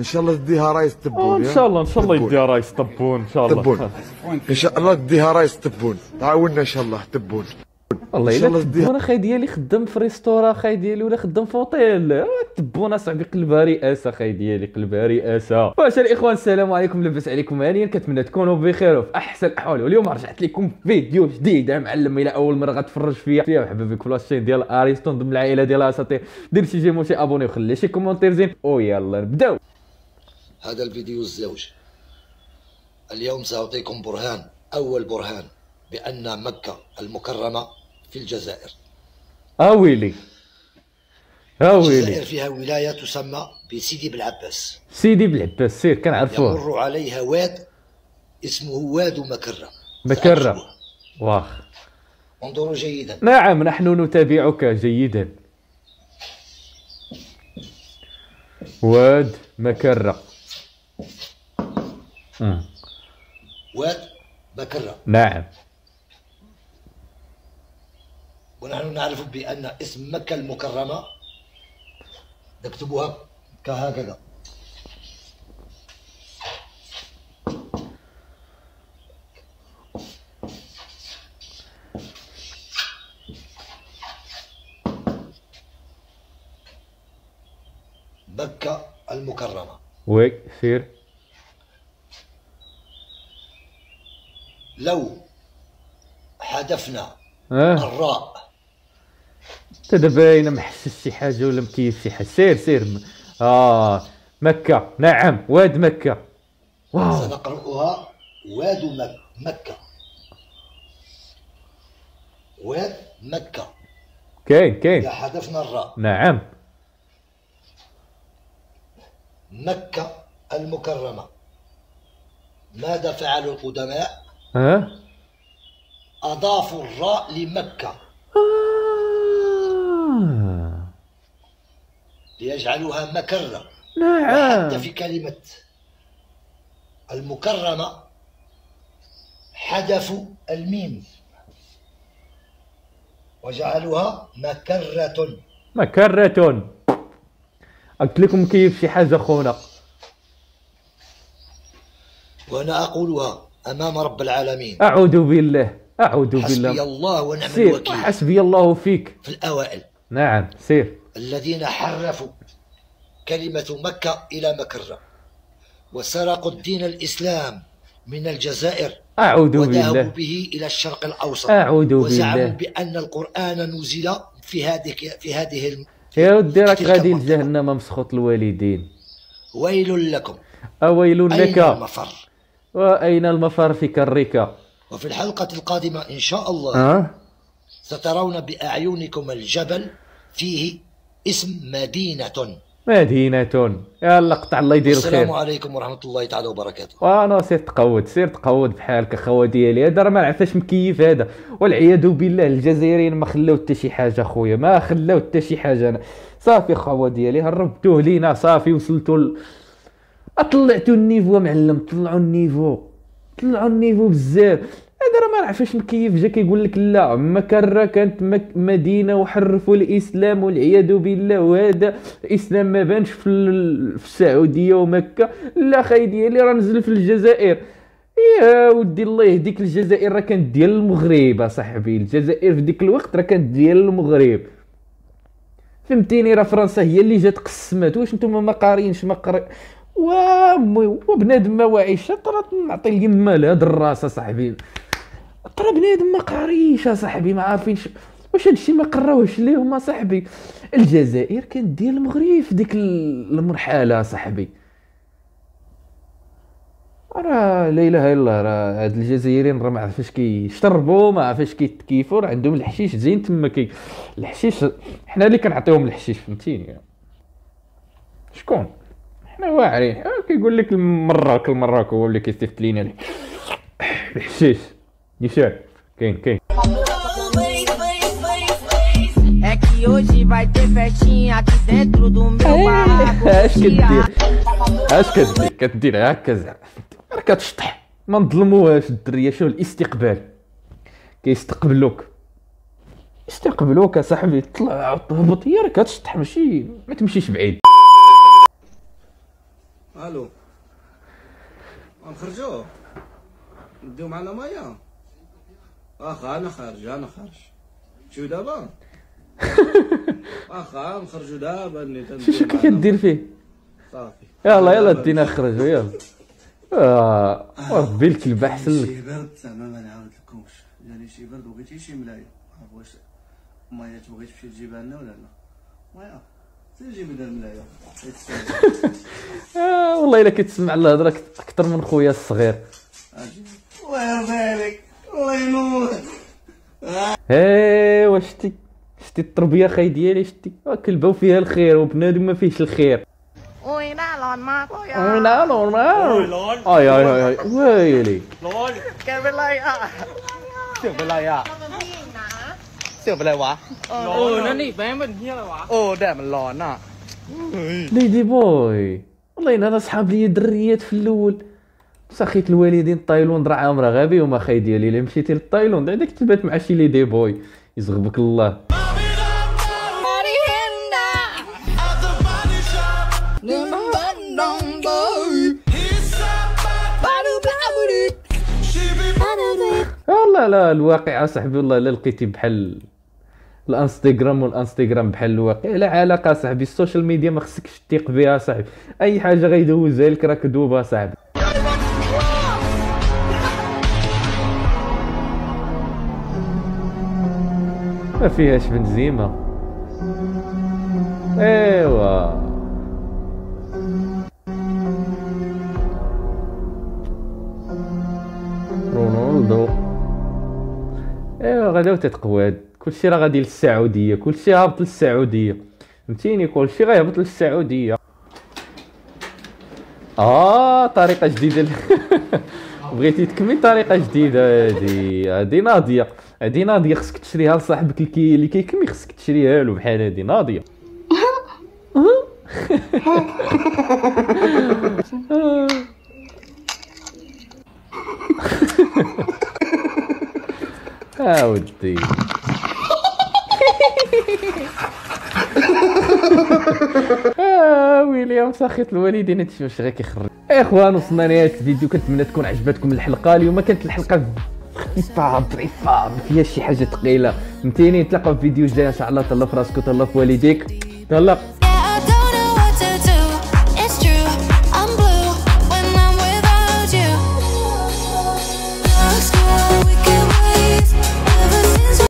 إن شاء الله تديها رايس تبون إن شاء الله إن شاء الله يديها رايس طبون إن شاء الله. تبون. إن شاء الله تديها رايس تبون. تعاوننا إن شاء الله تبون. والله إلا الله تديها- تبون اخاي ديالي خدام في restaurant اخاي ديالي ولا خدام في أوتيل. آه، تبون أصاحبي قلبها رئاسة اخاي ديالي قلبها رئاسة. واش الإخوان السلام عليكم. لاباس عليكم هانيا كنتمنى تكونوا بخير وفي أحسن الاحوال واليوم رجعت لكم فيديو جديد يا معلم. إلى أول مرة غتفرج فيا. فيا مرحبا بك في la chaîne ديال أريستون ضمن العائلة ديال أساطير. دير شي j'aime وشي abonné وخلي شي commentaire زين. ويلا نبداو. هذا الفيديو الزوج. اليوم سأعطيكم برهان أول برهان بأن مكة المكرمة في الجزائر. آه ويلي آه الجزائر فيها ولاية تسمى بسيدي بالعباس سيدي بالعباس سير كنعرفوه يمر عليها واد اسمه واد مكرة مكرة سأكتبه. واخ. انظروا جيدا. نعم نحن نتابعك جيدا. واد مكرة مكرة نعم. ونحن نعرف بأن اسم مكة المكرمة نكتبها كهكذا. مكة المكرمة. oui سير. لو حذفنا آه الراء. انت دابا أنا محسس شي حاجة ولا مكيف شي حاجة. سير سير. آه مكة. نعم واد مكة. wow. سنقرأها واد مك- مكة. واد مكة. كاين كاين. حذفنا الراء. نعم. مكة المكرمة. ماذا فعل القدماء؟ ها؟ أضافوا الراء لمكة. آه. ليجعلوها مكرة. نعم. وحتى في كلمة المكرمة حذفوا الميم. وجعلوها مكرة. مكرة. قلت لكم كيف شي حاجة خونا. وأنا أقولها أمام رب العالمين. أعوذ بالله أعوذ حسبي بالله. الله ونعم سير الوكيل. حسبي الله فيك. في الأوائل. نعم سير. الذين حرفوا كلمة مكة إلى مكرة. وسرقوا الدين الإسلام من الجزائر. أعوذ وذهبوا بالله. به إلى الشرق الأوسط. أعوذ وزعموا بالله. بأن القرآن نزل في هذه في هذه الم... يا ودي راك غادي. لجهنم مسخط الوالدين. ويل لكم. أويل أين لك المفر وأين المفر في كرك؟ وفي الحلقة القادمة إن شاء الله أه؟ سترون بأعينكم الجبل فيه اسم مدينة. مدينة. يلا قطع الله يدير السلام الخير عليكم ورحمة الله تعالى وبركاته. وأنا سير تقود سير تقود بحالك أخويا ديالي. هذا راه ما عرفاش مكيف هذا. والعياذ بالله الجزائريين ما خلاو حتى شي حاجة خويا ما خلاو حتى شي حاجة أنا. صافي خوا ديالي هربتوه لينا صافي وصلتوا ل... طلعتوا ال niveau معلم طلعوا ال niveau. طلعوا ال niveau بزاف. هذا راه ما عرفاش مكيف جا كيقول لك لا مكرة كانت مك مدينة وحرفوا الإسلام والعياذ بالله وهذا الإسلام ما بانش في, ال... في السعودية ومكة. لا خاي ديالي راه نزل في الجزائر. يا ودي الله يهديك الجزائر راه كانت ديال المغرب أصاحبي. الجزائر في ديك الوقت راه كانت ديال المغرب. فهمتيني؟ راه فرنسا هي اللي جات قسمت. واش نتوما ما قارينش ما وامي وبنادم ما واعيش. ترى نعطي اليمة لهاد الراس أصاحبي. ترى بنادم ما قاريش أصاحبي ما عارفينش. واش هادشي ما قراوهش ليهم أصاحبي؟ الجزائر كانت ديال المغرب في ديك المرحلة أصاحبي. راه لا إله إلا الله راه هاد الجزائريين راه ما عرفاش كيشربوا ما عرفاش كيتكيفوا راه عندهم الحشيش زين تما كي. الحشيش حنا اللي كنعطيوهم الحشيش فهمتيني. شكون؟ حنا واعرين كيقول لك المراك المراك هو اللي كيصيفط لينا ال- الحشيش نيشان كاين كاين hoje vai ter festinha aqui dentro do meu barraco. اش كدير اش كدير؟ كدير هكا زعما راه كتشطح ما نظلموهاش الدرية شو الاستقبال؟ كيستقبلوك استقبلوك اصاحبي طلع تهبط هي راه كتشطح ماشي. ما تمشيش بعيد. ألو نخرجوا نديو معنا مايا واخا أنا خارج أنا خارج شو دابا واخا نخرجوا دابا شو معنا. كدير فيه صافي يلا يلا دينا نخرجوا يلا آه وربي الكلب احسن لك شي برد زعما ما نعاود لكمش جاني شي برد وبغيتي شي ملايه واش مايا تبغي تمشي تجيبها لنا ولا لا مايا تجي آه، والله إلا كتسمع الهضره أكثر من خويا الصغير. الله يرضي الله ينور ايوا شتي؟ شتي التربية خاي ديالي شتي؟ آه، كلبة وفيها الخير وبنادم ما فيهش الخير. وين لون ما وين لون ما آي آي آي ويلي. لون كيف لا يا؟ كيف لا يا؟ เสียงเป็นไรอ่ะ เสียงเป็นไรวะ เออ นั่นนี่แม่งเป็นเฮียอะไรวะ โอ้แดดมันร้อนอ่ะ ليدي بوي والله انا صحاب لي دريات في الاول بصح خيت الوالدين تايلاند راه عامره غبي وما خاي ديالي الا مشيتي لتايلاند عندك تبات مع شي ليدي بوي يزغبك الله والله لا الواقع صاحبي والله لا لقيتي بحال الانستغرام والانستغرام بحال الواقع. لا علاقة صاحبي ال social media ما خصكش تثيق بها صاحبي. أي حاجة غيدوزها لك راك دوبها صاحبي. ما فيهاش بنزيمة. أيوا. رونالدو. أيوا غدا تتقواد. كلشي راه غادي للسعودية كلشي هابط للسعودية. فهمتيني؟ كلشي غيهبط للسعودية. آه طريقة جديدة. بغيتي تكمل طريقة جديدة؟ هادي هادي ناضية. هادي ناضية خصك تشريها لصاحبك اللي كي اللي كيكمي خصك تشريها له بحال هادي. ناضية. آه ودي. آه ويليام ساخط الوالدين هادشي واش غير كيخرج. إخوان وصلنا لنهايه الفيديو. كنتمنى تكون عجبتكم الحلقة. اليوم كانت الحلقة خفيفة ظريفة ما فيهاش شي حاجة ثقيلة. فهمتيني؟ نتلاقاو في فيديو جاي إن شاء الله. تهلا في راسك وتهلا في والديك. تهلا